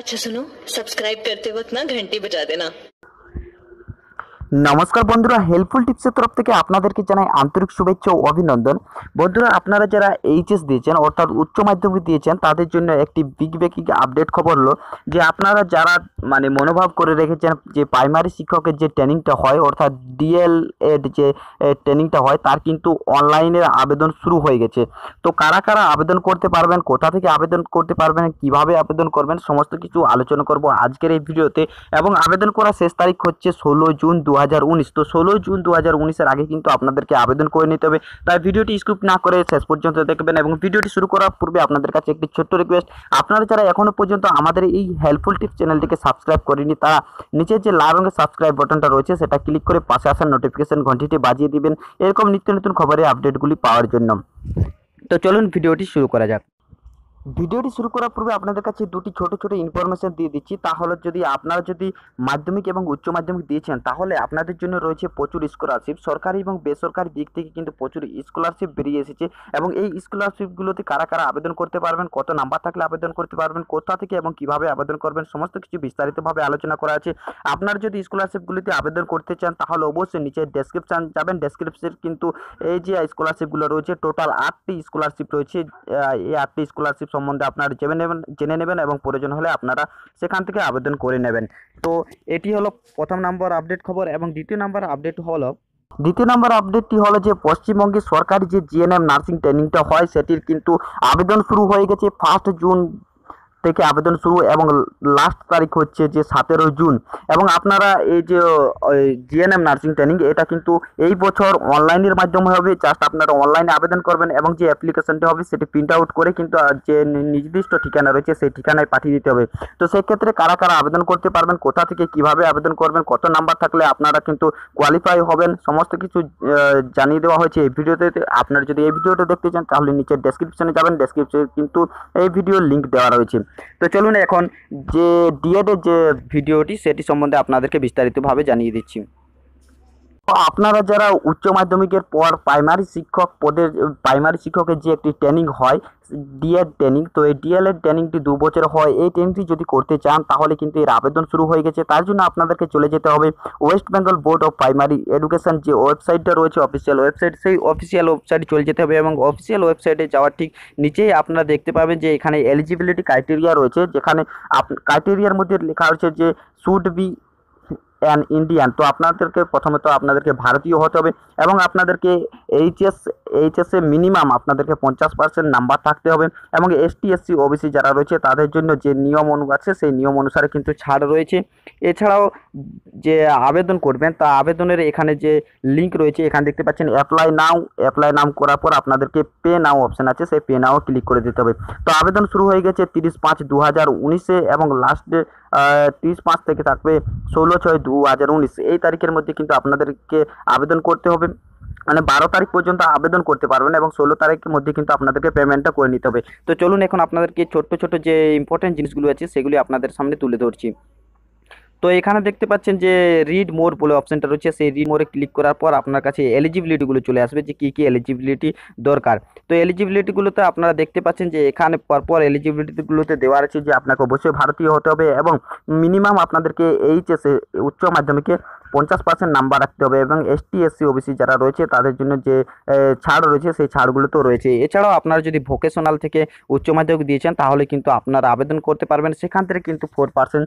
अच्छा सुनो सब्सक्राइब करते वक्त ना घंटी बजा देना। নমস্কার বন্ধুরা হেল্পফুল টিপসের তরফ থেকে আপনাদেরকে জানাই আন্তরিক শুভেচ্ছা ও অভিনন্দন। বন্ধুরা, আপনারা যারা এইচএস দিয়েছেন, অর্থাৎ উচ্চ মাধ্যমিক দিয়েছেন, তাদের জন্য একটি বিগ ব্রেকিং আপডেট খবর হলো যে, আপনারা যারা মানে মনোভাব করে রেখেছেন যে প্রাইমারি শিক্ষকের যে ট্রেনিংটা হয়, অর্থাৎ ডিএল এড যে ট্রেনিংটা হয়, তার কিন্তু অনলাইনের আবেদন শুরু হয়ে গেছে। তো কারা কারা আবেদন করতে পারবেন, কোথা থেকে আবেদন করতে পারবেন, কীভাবে আবেদন করবেন, সমস্ত কিছু আলোচনা করব আজকের এই ভিডিওতে। এবং আবেদন করার শেষ তারিখ হচ্ছে ষোলো জুন দু হাজার উনিশ। তো ষোলো জুন দু হাজার উনিশের আগে কিন্তু আপনাদেরকে আবেদন করে নিতে হবে। তাই ভিডিওটি স্কিপ না করে শেষ পর্যন্ত দেখবেন এবং ভিডিওটি শুরু করার পূর্বে আপনাদের কাছে একটি ছোট্ট রিকোয়েস্ট আপনারা যারা এখনও পর্যন্ত আমাদের এই হেল্পফুল টিপস চ্যানেলটিকে সাবস্ক্রাইব করেনি তারা নিচের যে লাল রঙের সাবস্ক্রাইব বাটনটা রয়েছে, সেটা ক্লিক করে পাশে আসার নোটিফিকেশন ঘন্টিটি বাজিয়ে দিবেন। এরকম নিত্য নতুন খবরের আপডেটগুলি পাওয়ার জন্য। তো চলুন ভিডিওটি শুরু করা যাক। ভিডিওটি শুরু করার পূর্বে আপনাদের কাছে দুটি ছোট ছোট ইনফরমেশন দিয়ে দিচ্ছি। তাহলে যদি আপনারা যদি মাধ্যমিক এবং উচ্চ মাধ্যমিক দিয়েছেন, তাহলে আপনাদের জন্য রয়েছে প্রচুর স্কলারশিপ সরকারি এবং বেসরকারি দিক থেকে কিন্তু প্রচুর স্কলারশিপ বেরিয়ে এসেছে এবং এই স্কলারশিপগুলোতে কারা কারা আবেদন করতে পারবেন, কত নাম্বার থাকলে আবেদন করতে পারবেন, কোথা থেকে এবং কীভাবে আবেদন করবেন, সমস্ত কিছু বিস্তারিতভাবে আলোচনা করা আছে। আপনারা যদি স্কলারশিপগুলিতে আবেদন করতে চান, তাহলে অবশ্যই নিচে ডেসক্রিপশান যাবেন। ডেসক্রিপশন কিন্তু এই যে স্কলারশিপগুলো রয়েছে টোটাল আটটি স্কলারশিপ রয়েছে। এই আটটি স্কলারশিপ সম্বন্ধে আপনারা জেনে নেবেন জেনে নেবেন এবং প্রয়োজন হলে আপনারা সেখান থেকে আবেদন করে নেবেন। তো এটি হলো প্রথম নাম্বার আপডেট খবর এবং দ্বিতীয় নাম্বার আপডেট হলো, দ্বিতীয় নম্বর আপডেটটি হলো যে পশ্চিমবঙ্গে সরকারি যে জিএনএম নার্সিং ট্রেনিংটা হয়, সেটির কিন্তু আবেদন শুরু হয়ে গেছে ফার্স্ট জুন থেকে আবেদন শুরু এবং লাস্ট তারিখ হচ্ছে যে সতেরো জুন। এবং আপনারা এই যে জিএনএম নার্সিং ট্রেনিং এটা কিন্তু এই বছর অনলাইনের মাধ্যমে হবে। জাস্ট আপনারা অনলাইনে আবেদন করবেন এবং যে অ্যাপ্লিকেশনটি হবে, সেটি প্রিন্ট আউট করে কিন্তু যে নির্দিষ্ট ঠিকানা রয়েছে, সেই ঠিকানায় পাঠিয়ে দিতে হবে। তো সেক্ষেত্রে কারা কারা আবেদন করতে পারবেন, কোথা থেকে কীভাবে আবেদন করবেন, কত নাম্বার থাকলে আপনারা কিন্তু কোয়ালিফাই হবেন, সমস্ত কিছু জানিয়ে দেওয়া হয়েছে এই ভিডিওতে। আপনারা যদি এই ভিডিওটা দেখতে চান, তাহলে নিচে ডেসক্রিপশনে যাবেন। ডেসক্রিপশনে কিন্তু এই ভিডিওর লিঙ্ক দেওয়া রয়েছে। তো চলুন এখন যে ডিএডের যে ভিডিওটি সেটি সম্বন্ধে আপনাদেরকে বিস্তারিতভাবে জানিয়ে দিচ্ছি। আপনারা যারা উচ্চ মাধ্যমিকের পর প্রাইমারি শিক্ষক পদের প্রাইমারি শিক্ষকের যে একটি ট্রেনিং হয় ডিএড ট্রেনিং তো এই ডিএলএড ট্রেনিংটি দু বছর হয়। এই ট্রেনিংটি যদি করতে চান, তাহলে কিন্তু এর আবেদন শুরু হয়ে গেছে। তার জন্য আপনাদেরকে চলে যেতে হবে West Bengal board of primary education যে ওয়েবসাইটটা রয়েছে অফিসিয়াল ওয়েবসাইট সেই অফিসিয়াল ওয়েবসাইটে চলে যেতে হবে এবং অফিসিয়াল ওয়েবসাইটে যাওয়ার ঠিক নিচেই আপনারা দেখতে পাবেন যে এখানে এলিজিবিলিটি ক্রাইটেরিয়া রয়েছে, যেখানে ক্রাইটেরিয়ার মধ্যে লেখা রয়েছে যে শুড বি অ্যান ইন্ডিয়ান তো আপনাদেরকে প্রথমে তো আপনাদেরকে ভারতীয় হতে হবে এবং আপনাদেরকে এইচএস এইচএসে মিনিমাম আপনাদেরকে পঞ্চাশ পার্সেন্ট নাম্বার থাকতে হবে এবং এসটি এসসি ওবিসি যারা রয়েছে তাদের জন্য যে নিয়ম অনু, আছে সেই নিয়ম অনুসারে কিন্তু ছাড় রয়েছে। এছাড়াও যে আবেদন করবেন তা আবেদনের এখানে যে লিঙ্ক রয়েছে, এখানে দেখতে পাচ্ছেন অ্যাপ্লাই নাও অ্যাপ্লাই নাও করার পর আপনাদেরকে পে নাও অপশন আছে, সেই পে নাও ক্লিক করে দিতে হবে। তো আবেদন শুরু হয়ে গেছে তিরিশ পাঁচ দু হাজার উনিশে এবং লাস্ট তিরিশ পাঁচ থেকে থাকবে ষোলো ছয় দু হাজার উনিশ। এই তারিখের মধ্যে কিন্তু আপনাদেরকে আবেদন করতে হবে। মানে বারো তারিখ পর্যন্ত আবেদন করতে পারবেন এবং ষোলো তারিখের মধ্যে কিন্তু আপনাদেরকে পেমেন্টটা করে নিতে হবে। তো চলুন এখন আপনাদেরকে ছোট্ট ছোট যে ইম্পর্টেন্ট জিনিসগুলো আছে, সেগুলি আপনাদের সামনে তুলে ধরছি। তো এখানে দেখতে পাচ্ছেন যে রিড মোর বলে অপশানটা রয়েছে। সেই রিড মোরে ক্লিক করার পর আপনার কাছে এলিজিবিলিটিগুলো চলে আসবে যে কী কী এলিজিবিলিটি দরকার। তো এলিজিবিলিটিগুলোতে আপনারা দেখতে পাচ্ছেন যে এখানে পরপর এলিজিবিলিটিগুলোতে দেওয়া আছে যে আপনাকে অবশ্যই ভারতীয় হতে হবে এবং মিনিমাম আপনাদেরকে এইচএসে উচ্চ মাধ্যমিকে পঞ্চাশ পার্সেন্ট নাম্বার রাখতে হবে এবং এস এসটি এসসি ওবিসি যারা রয়েছে তাদের জন্য যে ছাড় রয়েছে সেই ছাড়গুলো তো রয়েছে। এছাড়াও আপনারা যদি ভোকেশনাল থেকে উচ্চ মাধ্যমিক দিয়েছেন তাহলে কিন্তু আপনারা আবেদন করতে পারবেন। সেখান থেকে কিন্তু ফোর পার্সেন্ট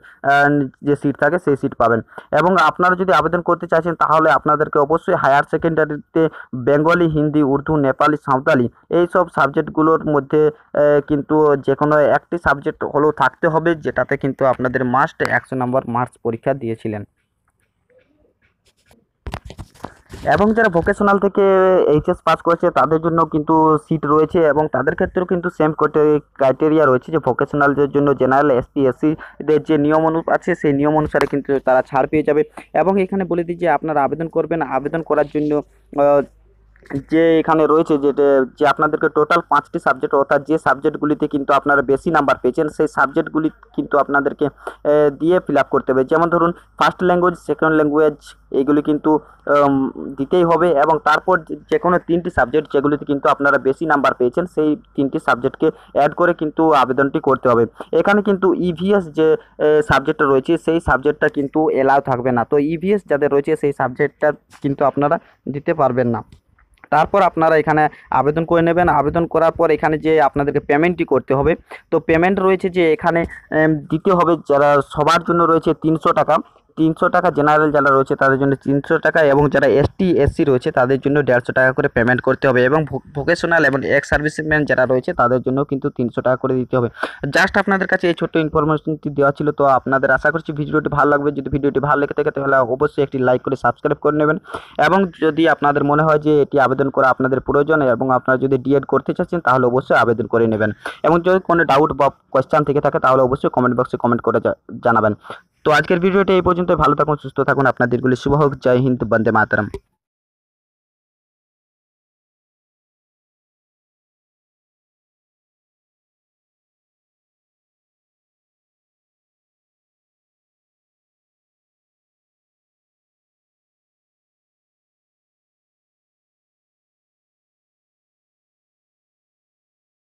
যে সিট থাকে সেই সিট পাবেন। এবং আপনারা যদি আবেদন করতে চাইছেন তাহলে আপনাদেরকে অবশ্যই হায়ার সেকেন্ডারিতে বেঙ্গলি হিন্দি উর্দু নেপালি সাঁওতালি এই সব সাবজেক্টগুলোর মধ্যে কিন্তু যে কোনো একটি সাবজেক্ট হলেও থাকতে হবে যেটাতে কিন্তু আপনাদের মাস্ট একশো নম্বর মার্কস পরীক্ষা দিয়েছিলেন। এবং যারা ভোকেশনাল থেকে এইচএস পাস করেছে, তাদের জন্য কিন্তু সিট রয়েছে এবং তাদের ক্ষেত্রেও কিন্তু সেম ক্রাইটেরিয়া রয়েছে যে ভোকেশনালদের জন্য জেনারেল এসটি এসসি দের যে নিয়ম অনু, আছে সেই নিয়ম অনুসারে কিন্তু তারা ছাড় পেয়ে যাবে। এবং এখানে বলে দিই যে আপনারা আবেদন করবেন। আবেদন করার জন্য যে এখানে রয়েছে যেটা যে আপনাদেরকে টোটাল পাঁচটি সাবজেক্ট অর্থাৎ যে সাবজেক্টগুলিতে কিন্তু আপনারা বেশি নাম্বার পেয়েছেন, সেই সাবজেক্টগুলি কিন্তু আপনাদেরকে দিয়ে ফিল করতে হবে। যেমন ধরুন ফার্স্ট ল্যাঙ্গুয়েজ সেকেন্ড ল্যাঙ্গুয়েজ এইগুলি কিন্তু দিতেই হবে এবং তারপর যে- কোনো তিনটি সাবজেক্ট যেগুলিতে কিন্তু আপনারা বেশি নাম্বার পেয়েছেন, সেই তিনটি সাবজেক্টকে অ্যাড করে কিন্তু আবেদনটি করতে হবে। এখানে কিন্তু ইভিএস যে সাবজেক্টটা রয়েছে, সেই সাবজেক্টটা কিন্তু এলাও থাকবে না। তো ইভিএস যাদের রয়েছে, সেই সাবজেক্টটা কিন্তু আপনারা দিতে পারবেন না। তারপর আপনারা এখানে আবেদন করে নেবেন। আবেদন করার পর এখানে যে আপনাদেরকে পেমেন্টটি করতে হবে, তো পেমেন্ট রয়েছে যে এখানে দিতে হবে যারা সবার জন্য রয়েছে তিনশো টাকা। তিনশো টাকা জেনারেল যারা রয়েছে তাদের জন্য তিনশো টাকা এবং যারা এসটি এসসি রয়েছে তাদের জন্য দেড়শো টাকা করে পেমেন্ট করতে হবে এবং ভোকেশনাল এবং এক্স সার্ভিসম্যান যারা রয়েছে তাদের জন্য কিন্তু তিনশো টাকা করে দিতে হবে। জাস্ট আপনাদের কাছে এই ছোট্ট ইনফরমেশনটি দেওয়া ছিল তো আপনাদের আশা করছি ভিডিওটি ভালো লাগবে। যদি ভিডিওটি ভালো লেগে থাকে তাহলে অবশ্যই একটি লাইক করে সাবস্ক্রাইব করে নেবেন এবং যদি আপনাদের মনে হয় যে এটি আবেদন করা আপনাদের প্রয়োজন এবং আপনারা যদি ডিএড করতে চাচ্ছেন তাহলে অবশ্যই আবেদন করে নেবেন। এবং যদি কোনো ডাউট বা কোয়েশ্চান থেকে থাকে তাহলে অবশ্যই কমেন্ট বক্সে কমেন্ট করে জানাবেন। তো আজকের ভিডিওটি এই পর্যন্ত ভালো থাকুন, সুস্থ থাকুন। আপনাদেরগুলি শুভ হোক। জয় হিন্দ, বন্দে মাতরম।